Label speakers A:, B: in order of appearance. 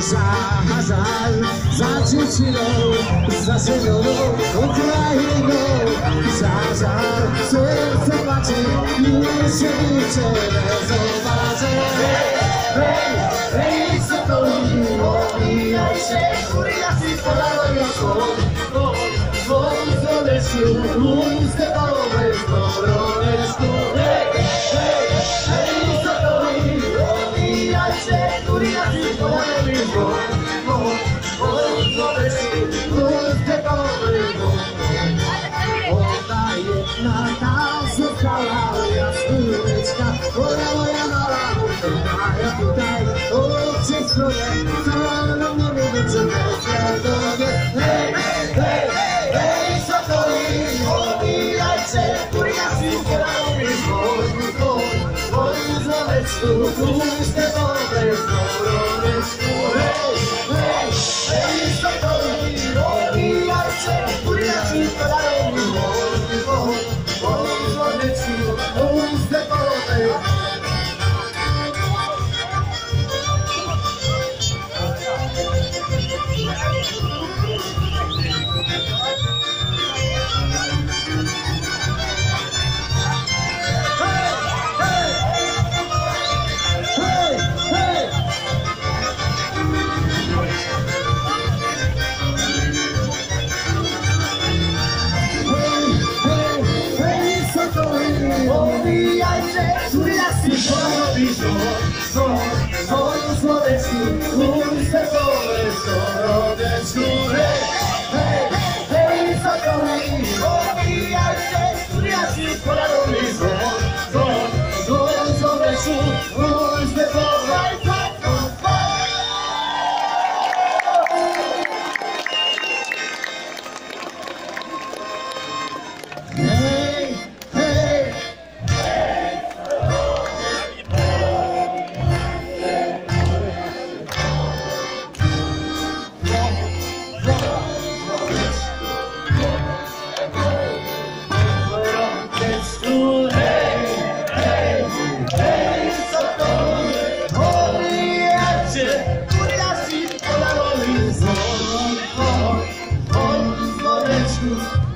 A: Za żal, za dziewczyną Zasenioną Ukrainą Za żal, serce płacze Już się niczego zobaczę Hej, hej, co to miło Mijaj się, kuria si stepowy Koronesku, ja tutaj Od się stronę Salą nie to świadomie Hej, hej, Hey, hey, hey, hey! to jest? Odbijaj się Kurja si to Zwoju Fui assim como bicho Soy, só, un florestú Un secador Solo descubre Hey, hey, soy yo ahí Olvídate Fui así só no mismo Soy, soy un Jesus.